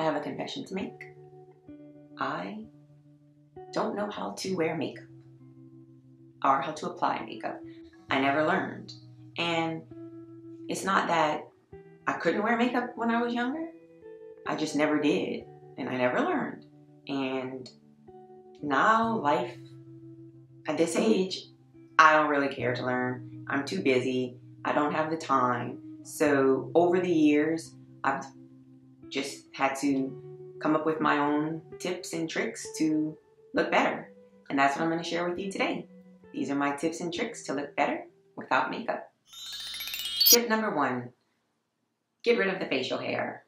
I have a confession to make. I don't know how to wear makeup or how to apply makeup. I never learned. And it's not that I couldn't wear makeup when I was younger. I just never did. And I never learned. And now, life at this age, I don't really care to learn. I'm too busy. I don't have the time. So, over the years, I've just had to come up with my own tips and tricks to look better. And that's what I'm going to share with you today. These are my tips and tricks to look better without makeup. Tip number one get rid of the facial hair.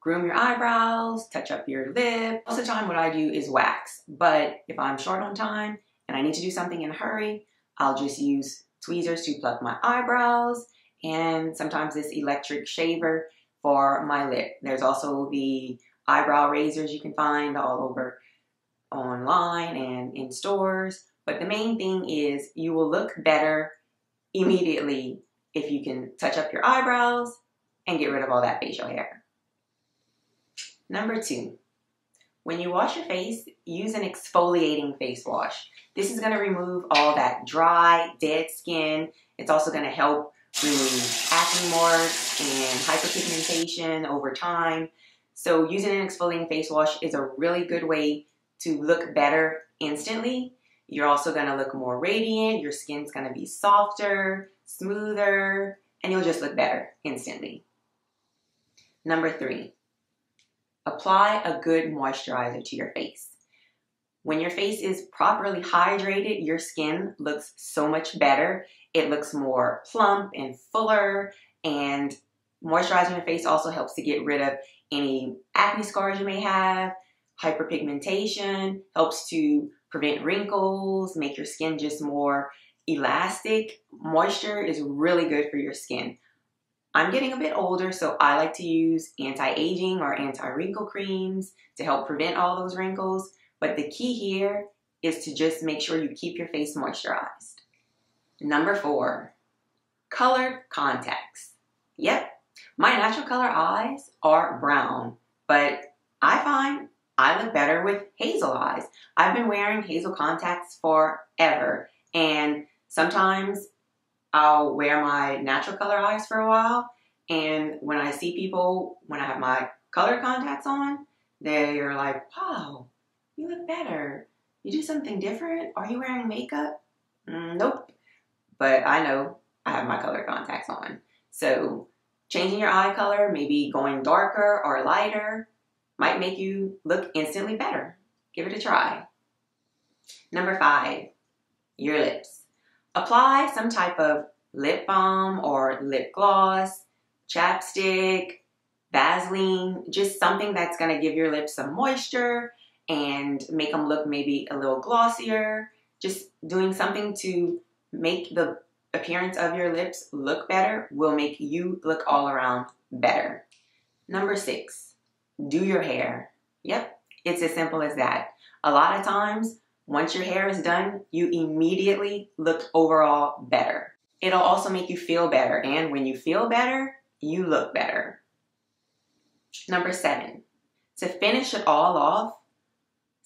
Groom your eyebrows, touch up your lip. Most of the time, what I do is wax. But if I'm short on time and I need to do something in a hurry, I'll just use tweezers to pluck my eyebrows and sometimes this electric shaver for my lip. There's also the eyebrow razors you can find all over online and in stores. But the main thing is you will look better immediately if you can touch up your eyebrows and get rid of all that facial hair. Number two, when you wash your face, use an exfoliating face wash. This is going to remove all that dry, dead skin. It's also going to help remove acne marks and hyperpigmentation over time. So using an exfoliating face wash is a really good way to look better instantly. You're also going to look more radiant. Your skin's going to be softer, smoother, and you'll just look better instantly. Number three, apply a good moisturizer to your face. When your face is properly hydrated, your skin looks so much better. It looks more plump and fuller, and moisturizing your face also helps to get rid of any acne scars you may have. Hyperpigmentation helps to prevent wrinkles, make your skin just more elastic. Moisture is really good for your skin. I'm getting a bit older, so I like to use anti-aging or anti-wrinkle creams to help prevent all those wrinkles. But the key here is to just make sure you keep your face moisturized. Number four, colored contacts. Yep, my natural color eyes are brown, but I find I look better with hazel eyes. I've been wearing hazel contacts forever, and sometimes I'll wear my natural color eyes for a while, and when I see people, when I have my color contacts on, they're like, wow, look better. You do something different? Are you wearing makeup? Mm, nope. But I know I have my color contacts on. So changing your eye color, maybe going darker or lighter, might make you look instantly better. Give it a try. Number five, your lips. Apply some type of lip balm or lip gloss, chapstick, Vaseline, just something that's going to give your lips some moisture and make them look maybe a little glossier. Just doing something to make the appearance of your lips look better will make you look all around better. Number six, do your hair. Yep, it's as simple as that. A lot of times, once your hair is done, you immediately look overall better. It'll also make you feel better, and when you feel better, you look better. Number seven, to finish it all off,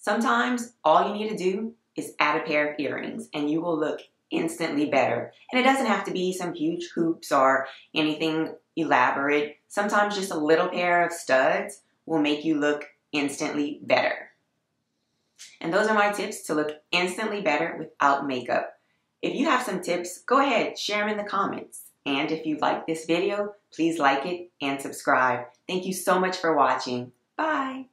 Sometimes all you need to do is add a pair of earrings and you will look instantly better. And it doesn't have to be some huge hoops or anything elaborate. Sometimes just a little pair of studs will make you look instantly better. And those are my tips to look instantly better without makeup. If you have some tips, go ahead, share them in the comments. And if you like this video, please like it and subscribe. Thank you so much for watching. Bye.